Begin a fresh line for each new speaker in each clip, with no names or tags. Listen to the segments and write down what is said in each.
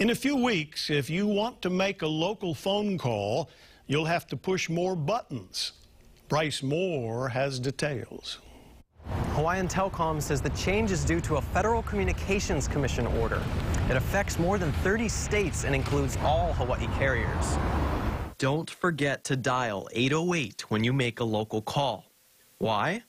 In a few weeks, if you want to make a local phone call, you'll have to push more buttons. Bryce Moore has details.
Hawaiian Telcom says the change is due to a Federal Communications Commission order. It affects more than 30 states and includes all Hawaii carriers. Don't forget to dial 808 when you make a local call. Why?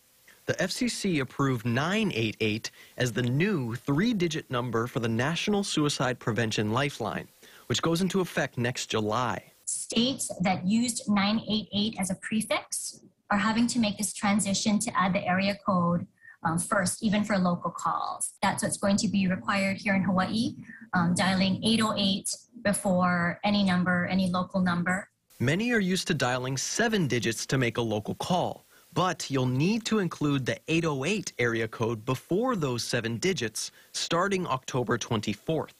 The FCC approved 988 as the new three-digit number for the National Suicide Prevention Lifeline, which goes into effect next July.
States that used 988 as a prefix are having to make this transition to add the area code um, first, even for local calls. That's what's going to be required here in Hawaii, um, dialing 808 before any number, any local number.
Many are used to dialing seven digits to make a local call, but you'll need to include the 808 area code before those seven digits starting October 24th.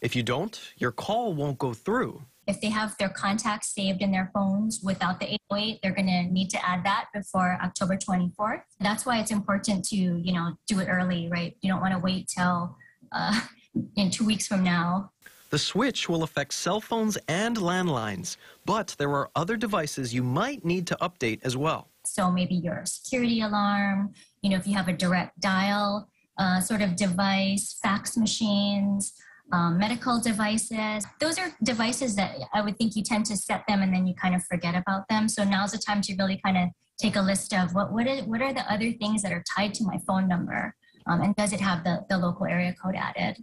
If you don't, your call won't go through.
If they have their contacts saved in their phones without the 808, they're going to need to add that before October 24th. That's why it's important to, you know, do it early, right? You don't want to wait till uh, in two weeks from now.
The switch will affect cell phones and landlines, but there are other devices you might need to update as well.
So maybe your security alarm, you know, if you have a direct dial uh, sort of device, fax machines, um, medical devices. Those are devices that I would think you tend to set them and then you kind of forget about them. So now's the time to really kind of take a list of what what, is, what are the other things that are tied to my phone number, um, and does it have the, the local area code added?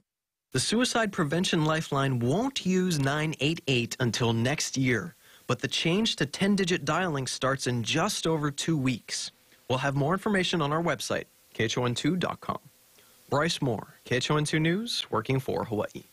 The Suicide Prevention Lifeline won't use 988 until next year, but the change to 10 digit dialing starts in just over two weeks. We'll have more information on our website, khon2.com. Bryce Moore, KHON2 News, working for Hawaii.